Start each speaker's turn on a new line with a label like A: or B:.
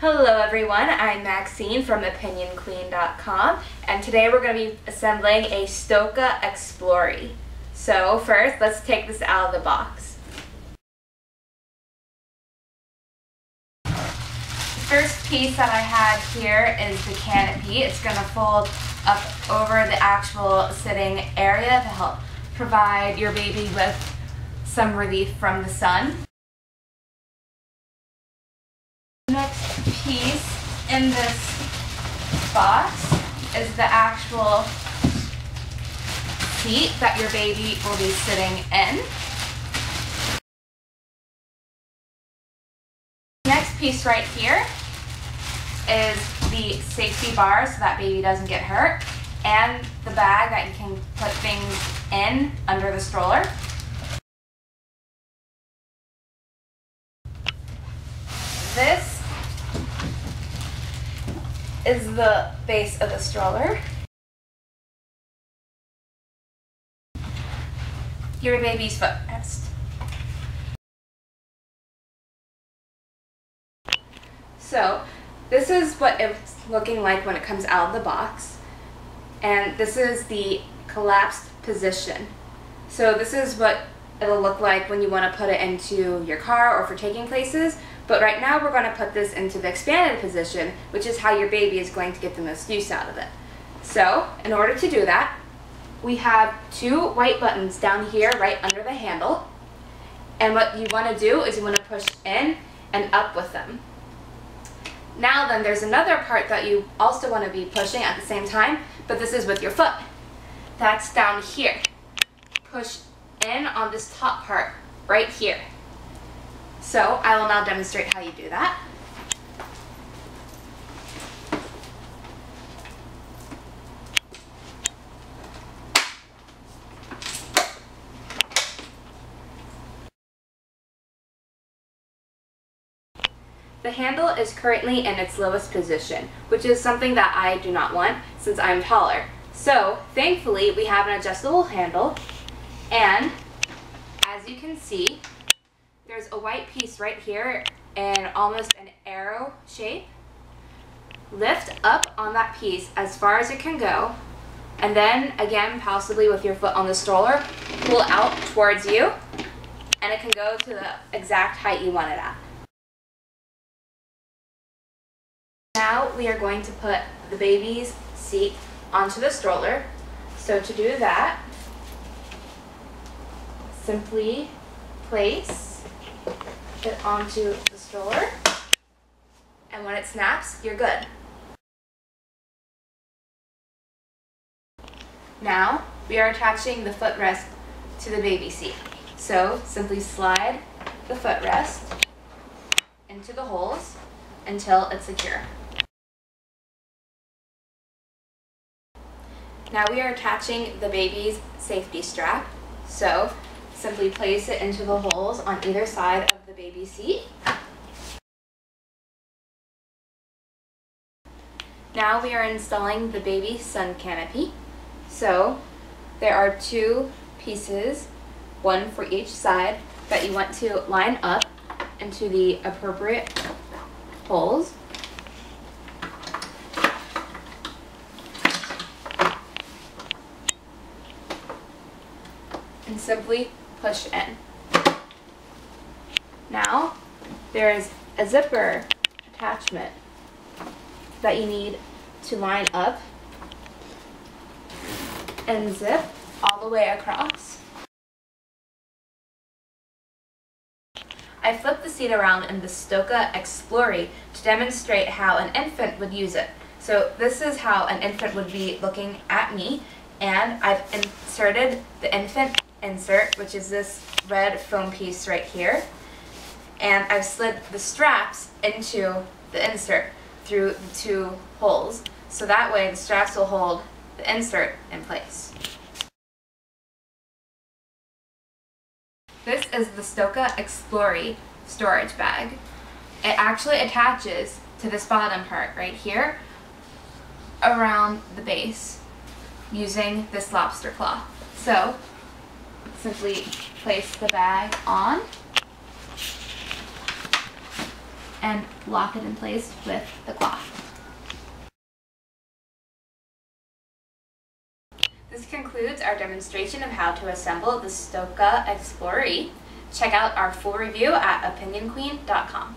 A: Hello everyone, I'm Maxine from OpinionQueen.com and today we're going to be assembling a Stokke Xplory. So first, let's take this out of the box. The first piece that I have here is the canopy. It's going to fold up over the actual sitting area to help provide your baby with some relief from the sun. Piece in this box is the actual seat that your baby will be sitting in. Next piece right here is the safety bar so that baby doesn't get hurt and the bag that you can put things in under the stroller. This is the base of the stroller. Your baby's footrest. So, this is what it's looking like when it comes out of the box. And this is the collapsed position. So this is what it'll look like when you want to put it into your car or for taking places. But right now we're going to put this into the expanded position, which is how your baby is going to get the most use out of it. So, in order to do that, we have two white buttons down here right under the handle. And what you want to do is you want to push in and up with them. Now then, there's another part that you also want to be pushing at the same time, but this is with your foot. That's down here. Push in on this top part right here. So I will now demonstrate how you do that. The handle is currently in its lowest position, which is something that I do not want since I'm taller. So, thankfully, we have an adjustable handle, and as you can see, there's a white piece right here in almost an arrow shape. Lift up on that piece as far as it can go, and then again, possibly with your foot on the stroller, pull out towards you, and it can go to the exact height you want it at. Now we are going to put the baby's seat onto the stroller. So to do that, simply place it onto the stroller and when it snaps, you're good. Now we are attaching the footrest to the baby seat. So simply slide the footrest into the holes until it's secure. Now we are attaching the baby's safety strap. So simply place it into the holes on either side of the baby seat. Now we are installing the baby sun canopy. So there are two pieces, one for each side, that you want to line up into the appropriate holes. and simply push in. Now, there is a zipper attachment that you need to line up and zip all the way across. I flipped the seat around in the Stokke Xplory to demonstrate how an infant would use it. So this is how an infant would be looking at me and I've inserted the infant insert, which is this red foam piece right here. And I've slid the straps into the insert through the two holes. So that way the straps will hold the insert in place. This is the Stokke Xplory storage bag. It actually attaches to this bottom part right here around the base using this lobster claw. So simply place the bag on and lock it in place with the cloth. This concludes our demonstration of how to assemble the Stokke Xplory. Check out our full review at opinionqueen.com.